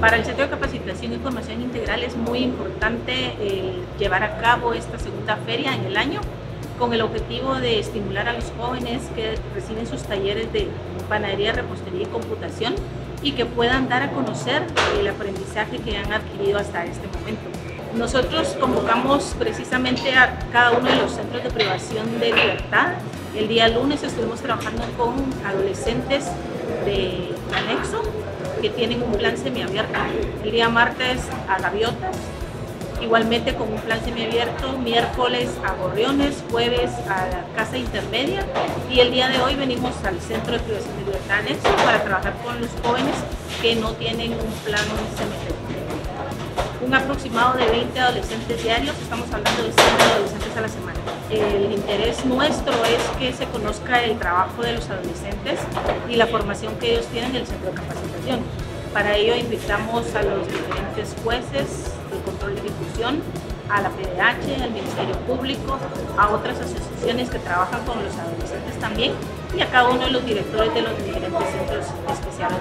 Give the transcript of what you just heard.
Para el Centro de Capacitación y Formación Integral es muy importante llevar a cabo esta segunda feria en el año con el objetivo de estimular a los jóvenes que reciben sus talleres de panadería, repostería y computación y que puedan dar a conocer el aprendizaje que han adquirido hasta este momento. Nosotros convocamos precisamente a cada uno de los centros de privación de libertad. El día lunes estuvimos trabajando con adolescentes de anexo que tienen un plan semiabierto. El día martes a gaviotas, igualmente con un plan semiabierto, miércoles a gorriones, jueves a la casa intermedia y el día de hoy venimos al centro de privación de libertad anexo para trabajar con los jóvenes que no tienen un plan semiabierto un aproximado de 20 adolescentes diarios, estamos hablando de 100 adolescentes a la semana. El interés nuestro es que se conozca el trabajo de los adolescentes y la formación que ellos tienen en el centro de capacitación. Para ello invitamos a los diferentes jueces de control de difusión, a la PDH, al Ministerio Público, a otras asociaciones que trabajan con los adolescentes también y a cada uno de los directores de los diferentes centros especiales